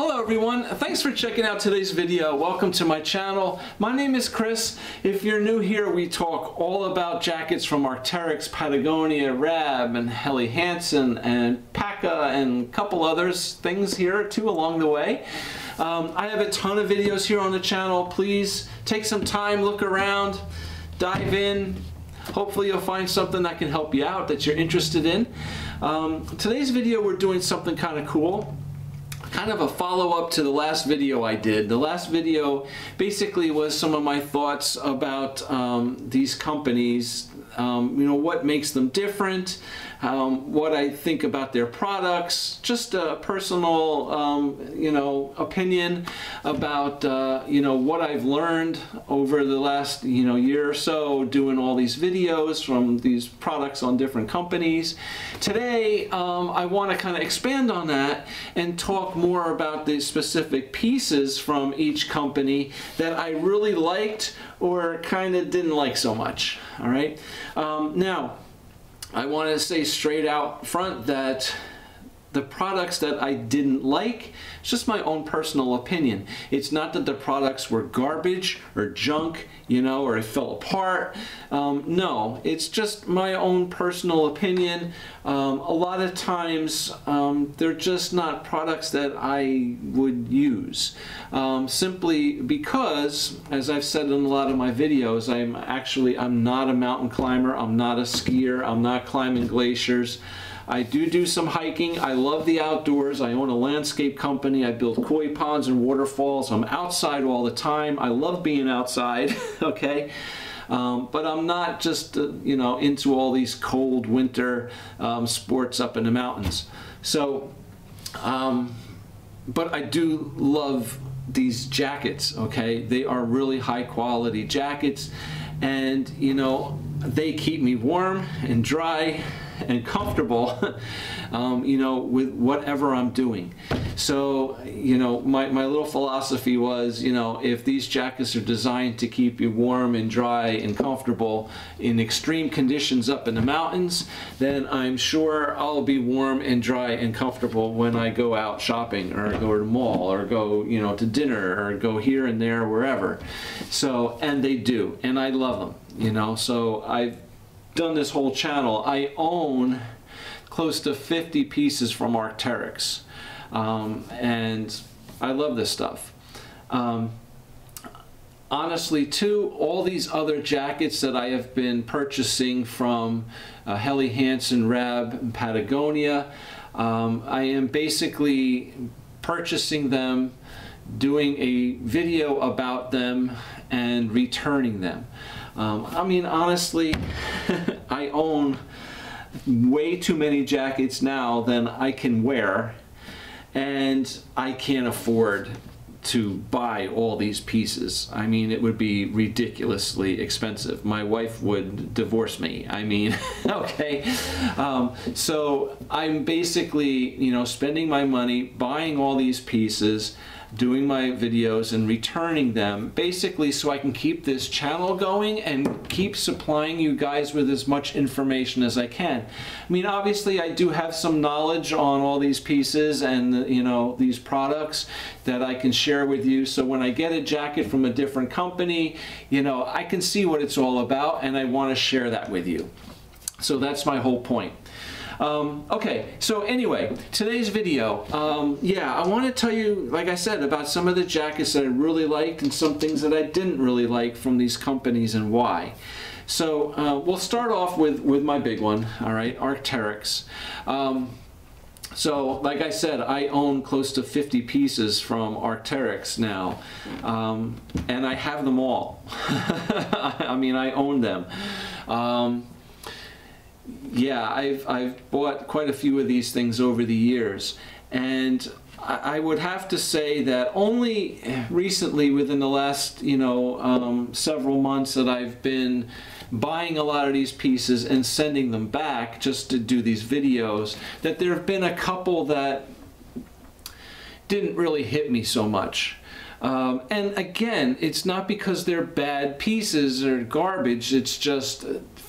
Hello everyone, thanks for checking out today's video. Welcome to my channel. My name is Chris. If you're new here, we talk all about jackets from Arc'teryx, Patagonia, Rab, and Helly Hansen, and Paka, and a couple others, things here too along the way. Um, I have a ton of videos here on the channel. Please take some time, look around, dive in. Hopefully you'll find something that can help you out that you're interested in. Um, today's video we're doing something kind of cool kind of a follow-up to the last video I did. The last video basically was some of my thoughts about um, these companies, um, you know, what makes them different, um, what I think about their products, just a personal, um, you know, opinion about, uh, you know, what I've learned over the last, you know, year or so doing all these videos from these products on different companies. Today, um, I want to kind of expand on that and talk more about the specific pieces from each company that I really liked or kind of didn't like so much. All right. Um, now, I want to say straight out front that the products that I didn't like, it's just my own personal opinion. It's not that the products were garbage or junk, you know, or it fell apart. Um, no, it's just my own personal opinion. Um, a lot of times um, they're just not products that I would use. Um, simply because, as I've said in a lot of my videos, I'm actually, I'm not a mountain climber, I'm not a skier, I'm not climbing glaciers. I do do some hiking. I love the outdoors. I own a landscape company. I build koi ponds and waterfalls. I'm outside all the time. I love being outside, okay? Um, but I'm not just, uh, you know, into all these cold winter um, sports up in the mountains. So, um, but I do love these jackets, okay? They are really high quality jackets and, you know, they keep me warm and dry and comfortable, um, you know, with whatever I'm doing. So, you know, my, my little philosophy was, you know, if these jackets are designed to keep you warm and dry and comfortable in extreme conditions up in the mountains, then I'm sure I'll be warm and dry and comfortable when I go out shopping or go to the mall or go, you know, to dinner or go here and there, wherever. So, and they do, and I love them, you know, so I've done this whole channel, I own close to 50 pieces from Arc'teryx. Um, and I love this stuff. Um, honestly too, all these other jackets that I have been purchasing from uh, Helly Hansen, Rab, and Patagonia, um, I am basically purchasing them, doing a video about them, and returning them. Um, I mean, honestly, I own way too many jackets now than I can wear, and I can't afford to buy all these pieces. I mean, it would be ridiculously expensive. My wife would divorce me. I mean, okay. Um, so I'm basically, you know, spending my money buying all these pieces doing my videos and returning them basically so I can keep this channel going and keep supplying you guys with as much information as I can. I mean obviously I do have some knowledge on all these pieces and you know these products that I can share with you so when I get a jacket from a different company you know I can see what it's all about and I want to share that with you. So that's my whole point. Um, okay, so anyway, today's video, um, yeah, I want to tell you, like I said, about some of the jackets that I really liked and some things that I didn't really like from these companies and why. So uh, we'll start off with, with my big one, all right, Arc'teryx. Um, so, like I said, I own close to 50 pieces from Arc'teryx now, um, and I have them all. I mean, I own them. Um, yeah, I've, I've bought quite a few of these things over the years. And I would have to say that only recently, within the last, you know, um, several months that I've been buying a lot of these pieces and sending them back just to do these videos, that there have been a couple that didn't really hit me so much. Um, and again, it's not because they're bad pieces or garbage, it's just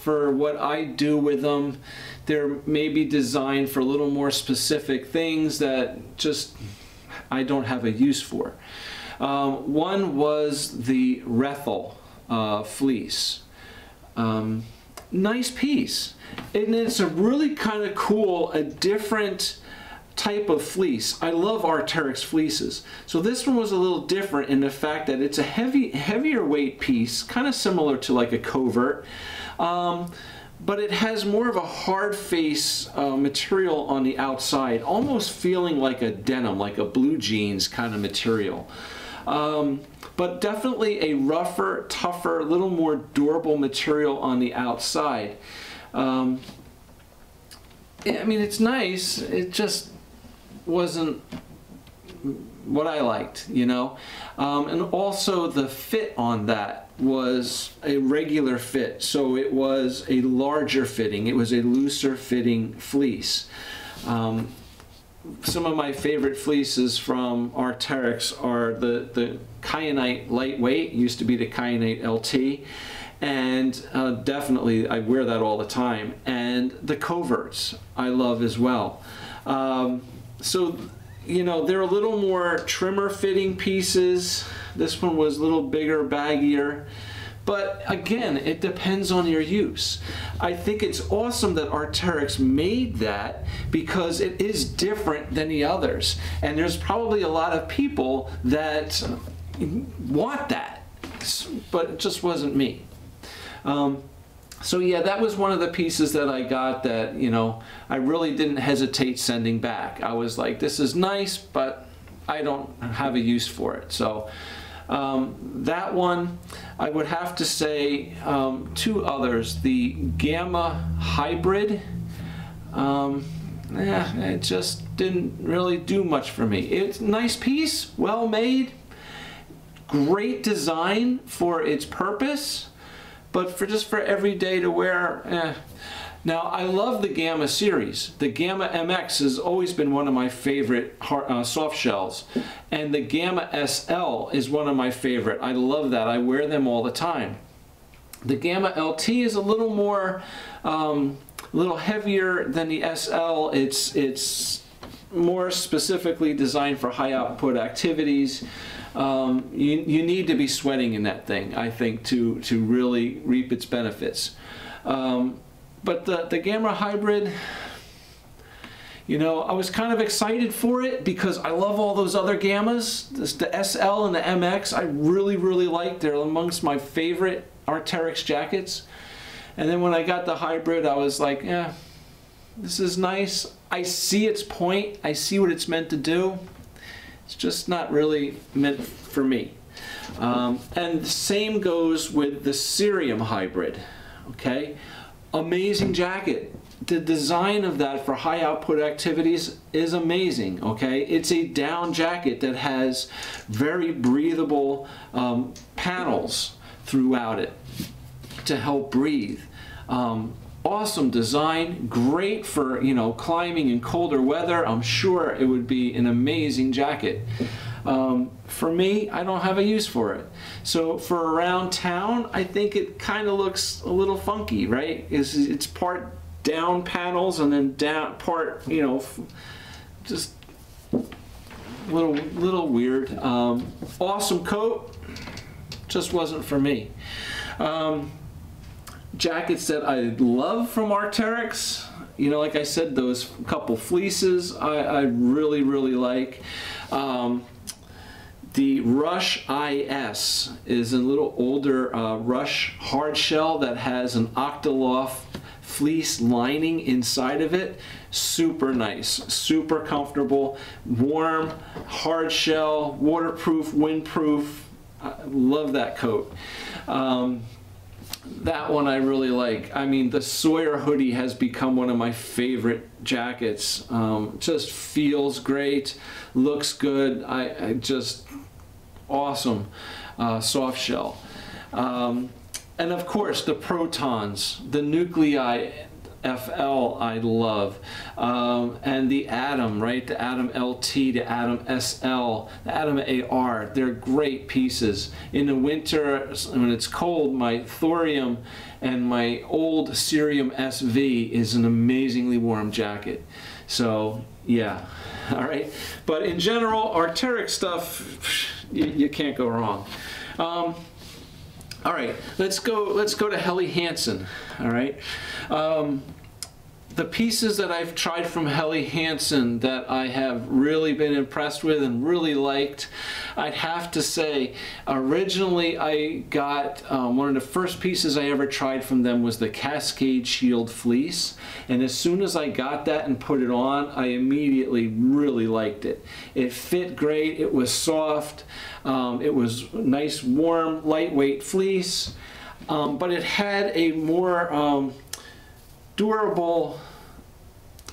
for what I do with them. They're maybe designed for a little more specific things that just I don't have a use for. Um, one was the Rethel uh, fleece. Um, nice piece. And it's a really kind of cool, a different type of fleece. I love Arc'teryx fleeces. So this one was a little different in the fact that it's a heavy, heavier weight piece, kind of similar to like a covert. Um, but it has more of a hard face uh, material on the outside, almost feeling like a denim, like a blue jeans kind of material. Um, but definitely a rougher, tougher, a little more durable material on the outside. Um, I mean, it's nice. It just wasn't what I liked, you know. Um, and also the fit on that was a regular fit, so it was a larger fitting. It was a looser fitting fleece. Um, some of my favorite fleeces from Arc'teryx are the, the Kyanite Lightweight, used to be the Kyanite LT, and uh, definitely I wear that all the time. And the Coverts I love as well. Um, so, you know, they're a little more trimmer fitting pieces. This one was a little bigger, baggier. But again, it depends on your use. I think it's awesome that Arc'teryx made that because it is different than the others. And there's probably a lot of people that want that, but it just wasn't me. Um, so yeah, that was one of the pieces that I got that, you know, I really didn't hesitate sending back. I was like, this is nice, but I don't have a use for it. So um, that one, I would have to say um, two others. The Gamma Hybrid, um, yeah, it just didn't really do much for me. It's a nice piece, well made, great design for its purpose, but for just for every day to wear, eh. Now, I love the Gamma series. The Gamma MX has always been one of my favorite hard, uh, soft shells. And the Gamma SL is one of my favorite. I love that. I wear them all the time. The Gamma LT is a little more, um, a little heavier than the SL. It's, it's more specifically designed for high output activities. Um, you, you need to be sweating in that thing, I think, to, to really reap its benefits. Um, but the, the Gamma Hybrid, you know, I was kind of excited for it because I love all those other Gammas. This, the SL and the MX, I really, really like. They're amongst my favorite Arc'teryx jackets. And then when I got the Hybrid, I was like, yeah, this is nice. I see its point. I see what it's meant to do. It's just not really meant for me. Um, and the same goes with the Cerium Hybrid, okay? Amazing jacket. The design of that for high output activities is amazing, okay? It's a down jacket that has very breathable um, panels throughout it to help breathe. Um, awesome design, great for, you know, climbing in colder weather. I'm sure it would be an amazing jacket. Um, for me, I don't have a use for it. So for around town, I think it kind of looks a little funky, right? It's, it's part down panels and then down part, you know, just little little weird. Um, awesome coat, just wasn't for me. Um, jackets that I love from Arc'teryx, you know, like I said, those couple fleeces I, I really, really like. Um, the Rush IS is a little older uh, Rush hard shell that has an Octaloft fleece lining inside of it. Super nice, super comfortable, warm, hard shell, waterproof, windproof. I love that coat. Um, that one I really like. I mean, the Sawyer hoodie has become one of my favorite jackets. Um, just feels great, looks good. I, I just awesome uh, soft shell. Um, and of course, the protons, the nuclei FL I love. Um, and the Atom, right? The Atom LT, the Atom SL, the Atom AR. They're great pieces. In the winter, when it's cold, my Thorium and my old Cerium SV is an amazingly warm jacket. So, yeah. all right? But in general, Arc'teryx stuff, you, you can't go wrong. Um, all right, let's go. Let's go to Helly Hansen. All right, um, the pieces that I've tried from Helly Hansen that I have really been impressed with and really liked, I'd have to say, originally I got um, one of the first pieces I ever tried from them was the Cascade Shield Fleece, and as soon as I got that and put it on, I immediately really liked it. It fit great. It was soft. Um, it was nice, warm, lightweight fleece, um, but it had a more um, durable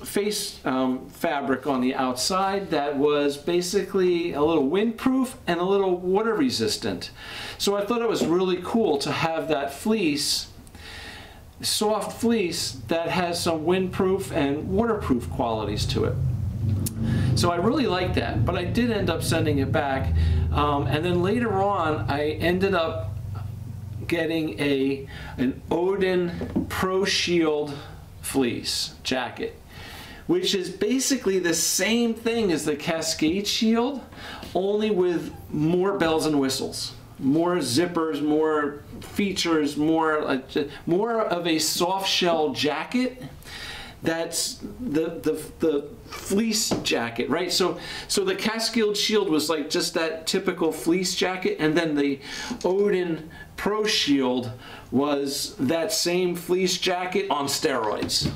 face um, fabric on the outside that was basically a little windproof and a little water resistant. So I thought it was really cool to have that fleece, soft fleece that has some windproof and waterproof qualities to it. So I really liked that, but I did end up sending it back. Um, and then later on, I ended up getting a an Odin Pro Shield fleece jacket, which is basically the same thing as the Cascade Shield, only with more bells and whistles, more zippers, more features, more uh, more of a soft shell jacket that's the, the, the fleece jacket, right? So, so the Cascade Shield was like just that typical fleece jacket, and then the Odin Pro Shield was that same fleece jacket on steroids,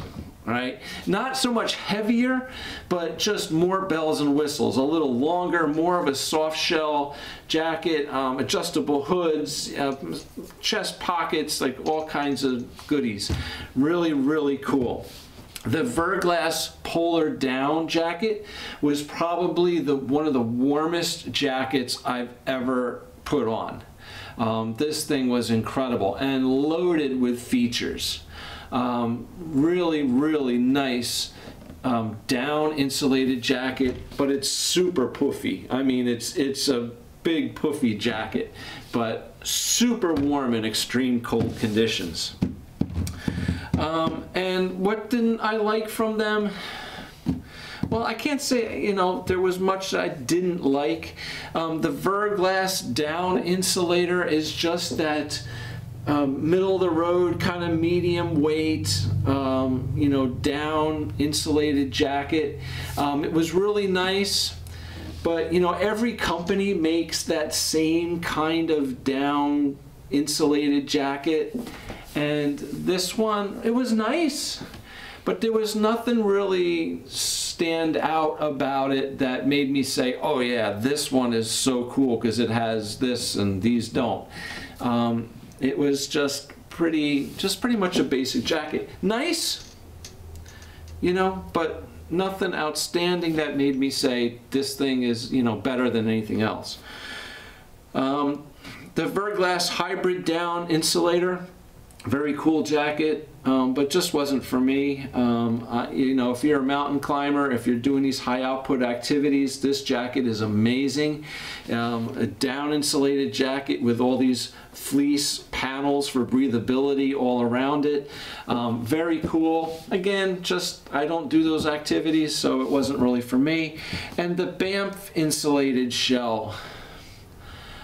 right? Not so much heavier, but just more bells and whistles, a little longer, more of a soft shell jacket, um, adjustable hoods, uh, chest pockets, like all kinds of goodies. Really, really cool. The Verglas Polar Down jacket was probably the one of the warmest jackets I've ever put on. Um, this thing was incredible and loaded with features. Um, really, really nice um, down insulated jacket, but it's super puffy. I mean, it's it's a big puffy jacket, but super warm in extreme cold conditions. Um, and what didn't I like from them? Well, I can't say, you know, there was much I didn't like. Um, the Verglas down insulator is just that um, middle of the road kind of medium weight, um, you know, down insulated jacket. Um, it was really nice. But, you know, every company makes that same kind of down insulated jacket and this one, it was nice, but there was nothing really stand out about it that made me say, oh yeah, this one is so cool because it has this and these don't. Um, it was just pretty, just pretty much a basic jacket. Nice, you know, but nothing outstanding that made me say this thing is, you know, better than anything else. Um, the Verglas Hybrid Down Insulator, very cool jacket, um, but just wasn't for me. Um, I, you know, if you're a mountain climber, if you're doing these high output activities, this jacket is amazing. Um, a down insulated jacket with all these fleece panels for breathability all around it. Um, very cool. Again, just I don't do those activities, so it wasn't really for me. And the Banff insulated shell.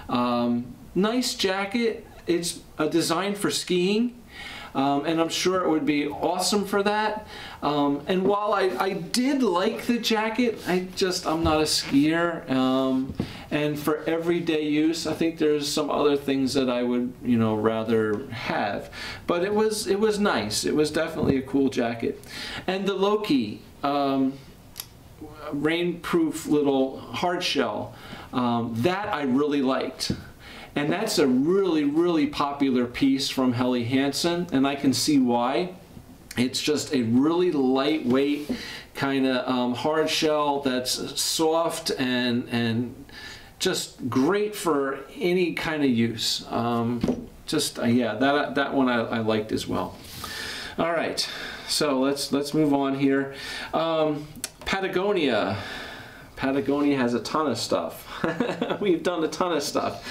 Um, nice jacket it's a design for skiing. Um, and I'm sure it would be awesome for that. Um, and while I, I did like the jacket, I just, I'm not a skier. Um, and for everyday use, I think there's some other things that I would, you know, rather have. But it was, it was nice. It was definitely a cool jacket. And the Loke, um, rainproof little hard shell, um, that I really liked. And that's a really, really popular piece from Helly Hansen, and I can see why. It's just a really lightweight kind of um, hard shell that's soft and, and just great for any kind of use. Um, just, uh, yeah, that, that one I, I liked as well. All right, so let's, let's move on here. Um, Patagonia. Patagonia has a ton of stuff. We've done a ton of stuff.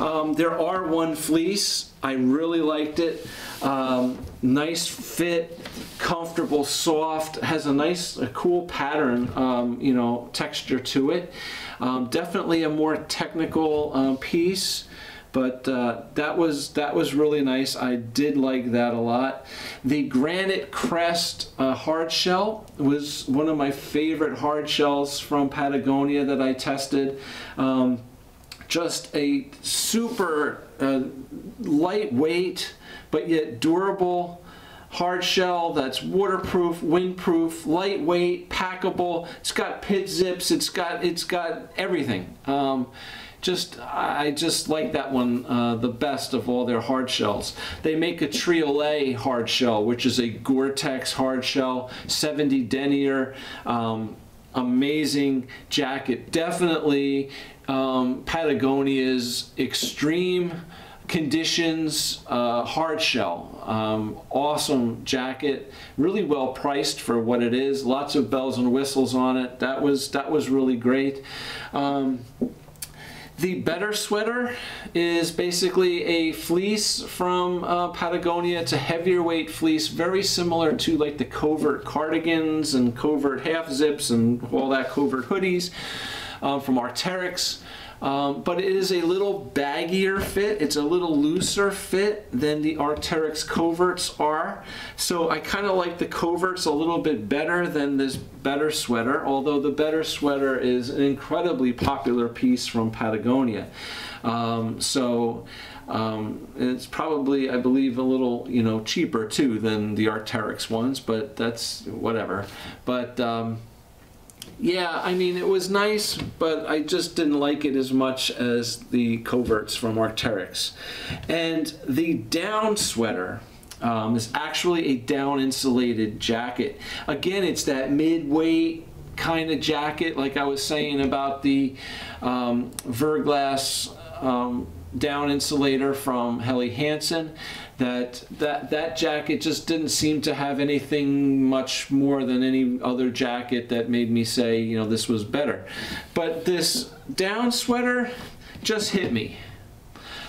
Um, there R1 fleece. I really liked it. Um, nice fit, comfortable, soft, has a nice, a cool pattern, um, you know, texture to it. Um, definitely a more technical um, piece but uh, that was that was really nice. I did like that a lot. The Granite Crest uh, hard shell was one of my favorite hard shells from Patagonia that I tested. Um, just a super uh, lightweight but yet durable hard shell that's waterproof, windproof, lightweight, packable. It's got pit zips. It's got it's got everything. Um, just I just like that one uh, the best of all their hard shells. They make a Triolet hard shell, which is a Gore-Tex hard shell, 70 denier. Um, amazing jacket. Definitely um, Patagonia's extreme conditions uh, hard shell um, awesome jacket really well priced for what it is lots of bells and whistles on it that was that was really great um, the Better Sweater is basically a fleece from uh, Patagonia. It's a heavier weight fleece, very similar to like the covert cardigans and covert half zips and all that covert hoodies um, from Arc'teryx. Um, but it is a little baggier fit. It's a little looser fit than the Arc'teryx coverts are. So I kind of like the coverts a little bit better than this Better Sweater, although the Better Sweater is an incredibly popular piece from Patagonia. Um, so um, it's probably, I believe, a little, you know, cheaper too than the Arc'teryx ones, but that's whatever. But um, yeah, I mean, it was nice, but I just didn't like it as much as the coverts from Arc'teryx. And the down sweater um, is actually a down insulated jacket. Again, it's that mid-weight kind of jacket, like I was saying about the um, Verglas um, down insulator from Helly Hansen that that that jacket just didn't seem to have anything much more than any other jacket that made me say you know this was better. But this down sweater just hit me.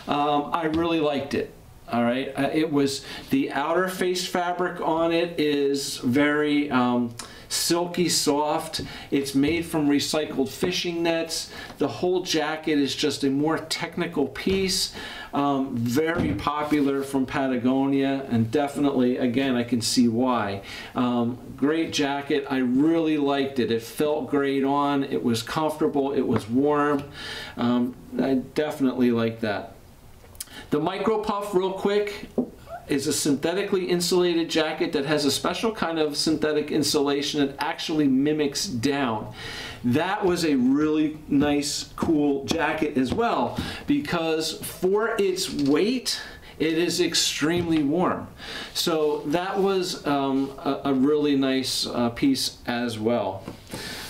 Um, I really liked it all right? Uh, it was the outer face fabric on it is very um, silky soft. It's made from recycled fishing nets. The whole jacket is just a more technical piece. Um, very popular from Patagonia and definitely again I can see why. Um, great jacket I really liked it it felt great on it was comfortable it was warm um, I definitely like that. The micro puff real quick is a synthetically insulated jacket that has a special kind of synthetic insulation that actually mimics down. That was a really nice, cool jacket as well because for its weight, it is extremely warm. So that was um, a, a, really nice uh, piece as well.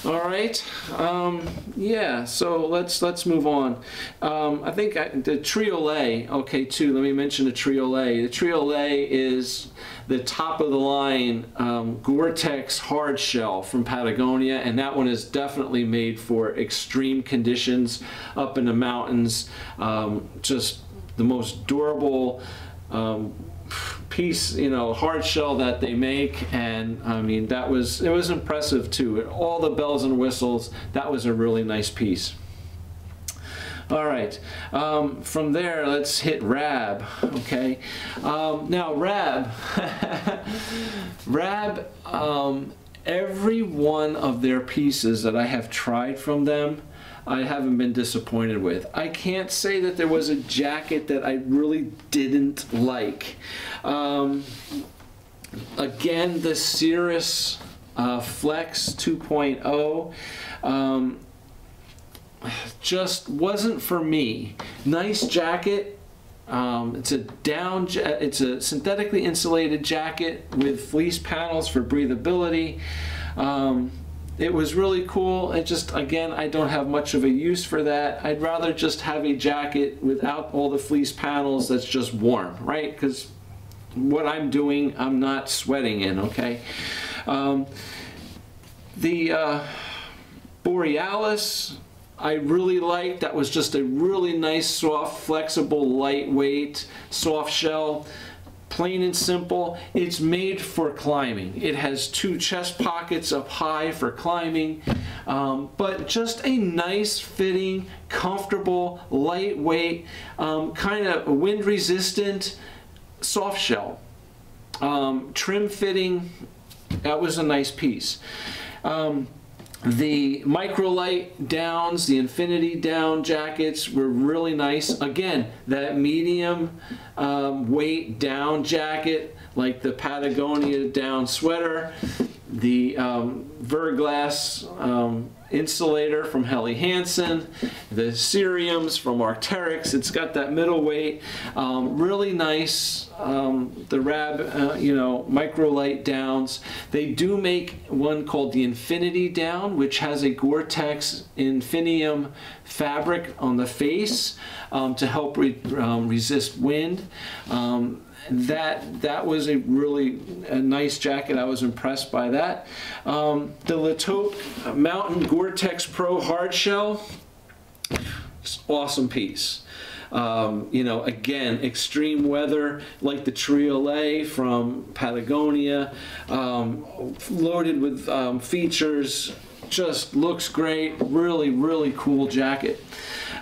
All right, um, yeah. So let's let's move on. Um, I think I, the Triolet. Okay, too. Let me mention the Triolet. The Triolet is the top of the line um, Gore-Tex hard shell from Patagonia, and that one is definitely made for extreme conditions up in the mountains. Um, just the most durable. Um, piece, you know, hard shell that they make, and I mean that was it was impressive too. All the bells and whistles. That was a really nice piece. All right, um, from there, let's hit Rab, okay? Um, now, Rab, Rab, um, every one of their pieces that I have tried from them I haven't been disappointed with. I can't say that there was a jacket that I really didn't like. Um, again, the Cirrus uh, Flex 2.0 um, just wasn't for me. Nice jacket. Um, it's a down. It's a synthetically insulated jacket with fleece panels for breathability. Um, it was really cool. It just, again, I don't have much of a use for that. I'd rather just have a jacket without all the fleece panels that's just warm, right? Because what I'm doing, I'm not sweating in, okay? Um, the, uh, Borealis, I really liked. That was just a really nice, soft, flexible, lightweight, soft shell. Plain and simple. It's made for climbing. It has two chest pockets up high for climbing, um, but just a nice fitting, comfortable, lightweight, um, kind of wind resistant soft shell. Um, trim fitting, that was a nice piece. The microlight downs, the infinity down jackets were really nice. Again, that medium um, weight down jacket, like the Patagonia down sweater, the um, Verglas um, insulator from Helly Hansen, the Ceriums from Arc'teryx. It's got that middleweight, um, really nice. Um, the Rab, uh, you know, microlight downs. They do make one called the Infinity Down, which has a Gore-Tex Infinium fabric on the face um, to help re um, resist wind. That that was a really a nice jacket. I was impressed by that. Um, the Taupe Mountain Gore-Tex Pro Hard Shell, awesome piece. Um, you know, again, extreme weather like the Triolet from Patagonia, um, loaded with um, features, just looks great. Really, really cool jacket.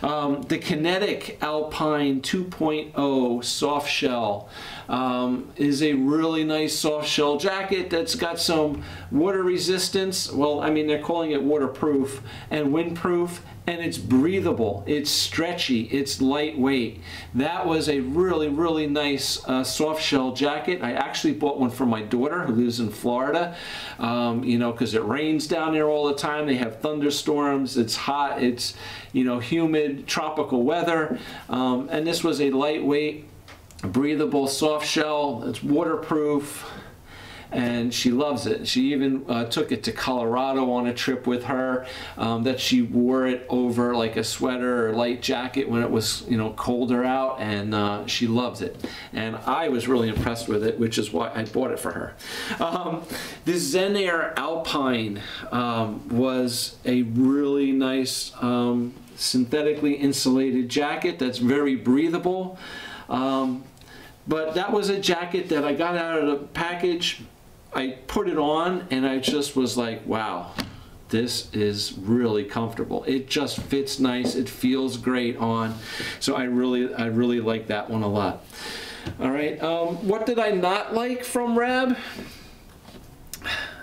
Um, the Kinetic Alpine 2.0 soft shell um, is a really nice soft shell jacket that's got some water resistance. Well, I mean, they're calling it waterproof and windproof and it's breathable, it's stretchy, it's lightweight. That was a really, really nice uh, soft shell jacket. I actually bought one for my daughter who lives in Florida, um, you know, because it rains down there all the time. They have thunderstorms, it's hot, it's, you know, humid, tropical weather. Um, and this was a lightweight, breathable soft shell. It's waterproof and she loves it. She even uh, took it to Colorado on a trip with her um, that she wore it over like a sweater or light jacket when it was you know colder out and uh, she loves it and I was really impressed with it which is why I bought it for her. Um, the Zenair Alpine um, was a really nice um, synthetically insulated jacket that's very breathable. Um, but that was a jacket that I got out of the package I put it on and I just was like, wow, this is really comfortable. It just fits nice. It feels great on. So I really, I really like that one a lot. All right. Um, what did I not like from Rab?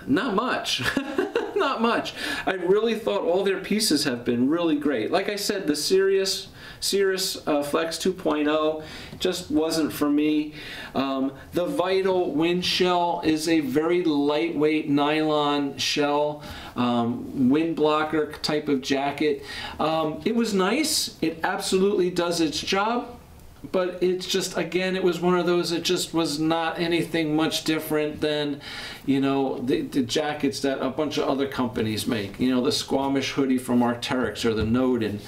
Not much. not much. I really thought all their pieces have been really great. Like I said, the Sirius Cirrus uh, Flex 2.0 just wasn't for me. Um, the Vital wind shell is a very lightweight nylon shell, um, wind blocker type of jacket. Um, it was nice. It absolutely does its job but it's just again it was one of those it just was not anything much different than you know the, the jackets that a bunch of other companies make you know the squamish hoodie from Arc'teryx or the noden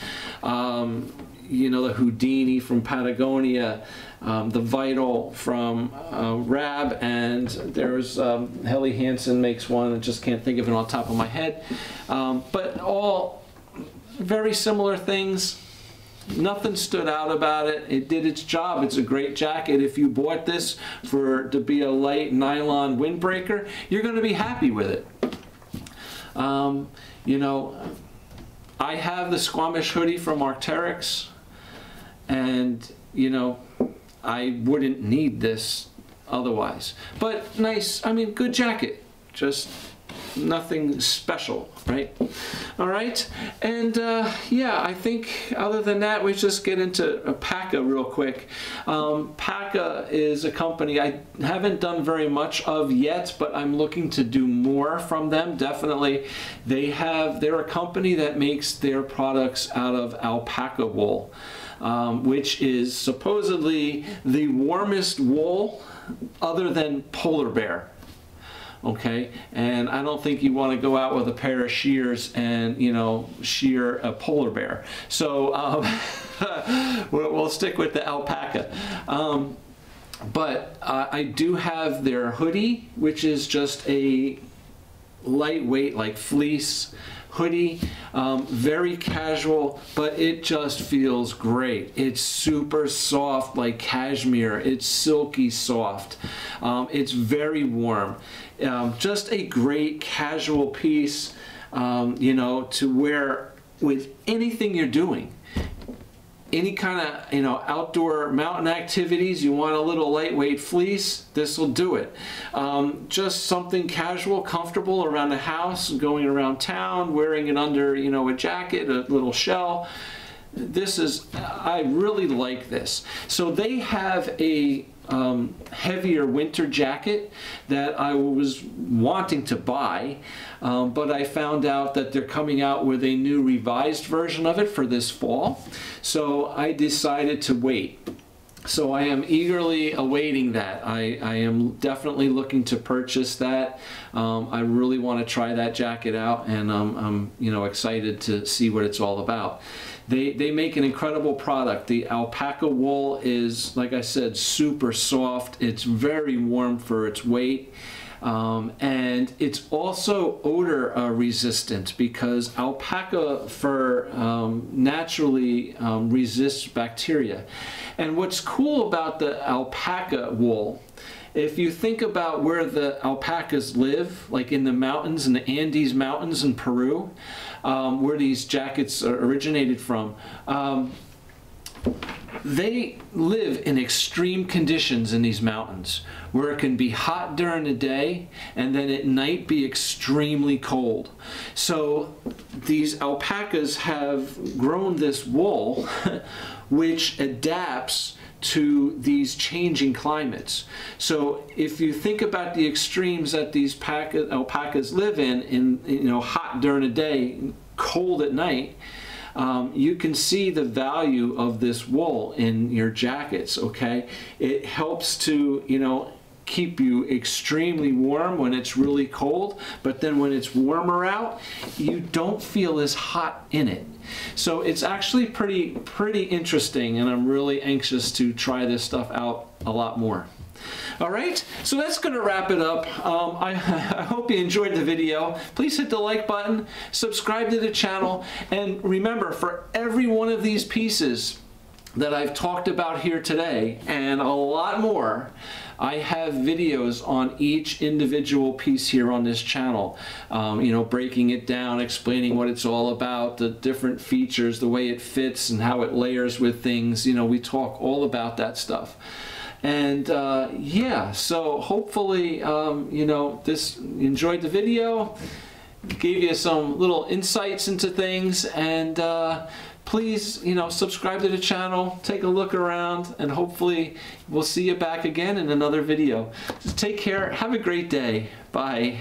um, you know, the Houdini from Patagonia, um, the Vital from uh, Rab, and there's um, Helly Hansen makes one, I just can't think of it on top of my head. Um, but all very similar things. Nothing stood out about it. It did its job. It's a great jacket. If you bought this for to be a light nylon windbreaker, you're going to be happy with it. Um, you know, I have the Squamish hoodie from Arc'teryx and you know I wouldn't need this otherwise. But nice I mean good jacket just nothing special right? All right and uh, yeah I think other than that we just get into Paka real quick. Um, Paka is a company I haven't done very much of yet but I'm looking to do more from them definitely. They have they're a company that makes their products out of alpaca wool um, which is supposedly the warmest wool other than polar bear. Okay? And I don't think you want to go out with a pair of shears and you know shear a polar bear. So um, we'll, stick with the alpaca. Um, but uh, I do have their hoodie which is just a lightweight like fleece hoodie. Um, very casual, but it just feels great. It's super soft like cashmere. It's silky soft. Um, it's very warm. Um, just a great casual piece, um, you know, to wear with anything you're doing any kind of you know outdoor mountain activities you want a little lightweight fleece this will do it. Um, just something casual comfortable around the house going around town wearing it under you know a jacket a little shell this is I really like this so they have a um, heavier winter jacket that I was wanting to buy, um, but I found out that they're coming out with a new revised version of it for this fall. So I decided to wait. So I am eagerly awaiting that. I, I am definitely looking to purchase that. Um, I really want to try that jacket out and I'm you know excited to see what it's all about. They, they make an incredible product. The alpaca wool is, like I said, super soft. It's very warm for its weight. Um, and it's also odor uh, resistant because alpaca fur um, naturally um, resists bacteria. And what's cool about the alpaca wool if you think about where the alpacas live, like in the mountains, in the Andes Mountains in Peru, um, where these jackets originated from, um, they live in extreme conditions in these mountains where it can be hot during the day and then at night be extremely cold. So these alpacas have grown this wool which adapts to these changing climates. So if you think about the extremes that these alpacas live in, in you know hot during the day, cold at night, um, you can see the value of this wool in your jackets. Okay, it helps to you know keep you extremely warm when it's really cold, but then when it's warmer out, you don't feel as hot in it. So it's actually pretty, pretty interesting and I'm really anxious to try this stuff out a lot more. All right, so that's going to wrap it up. Um, I, I, hope you enjoyed the video. Please hit the like button, subscribe to the channel, and remember, for every one of these pieces that I've talked about here today, and a lot more, I have videos on each individual piece here on this channel, um, you know, breaking it down, explaining what it's all about, the different features, the way it fits and how it layers with things. You know, we talk all about that stuff. And uh, yeah, so hopefully, um, you know, this enjoyed the video, gave you some little insights into things, and uh, please, you know, subscribe to the channel, take a look around, and hopefully we'll see you back again in another video. Just take care. Have a great day. Bye.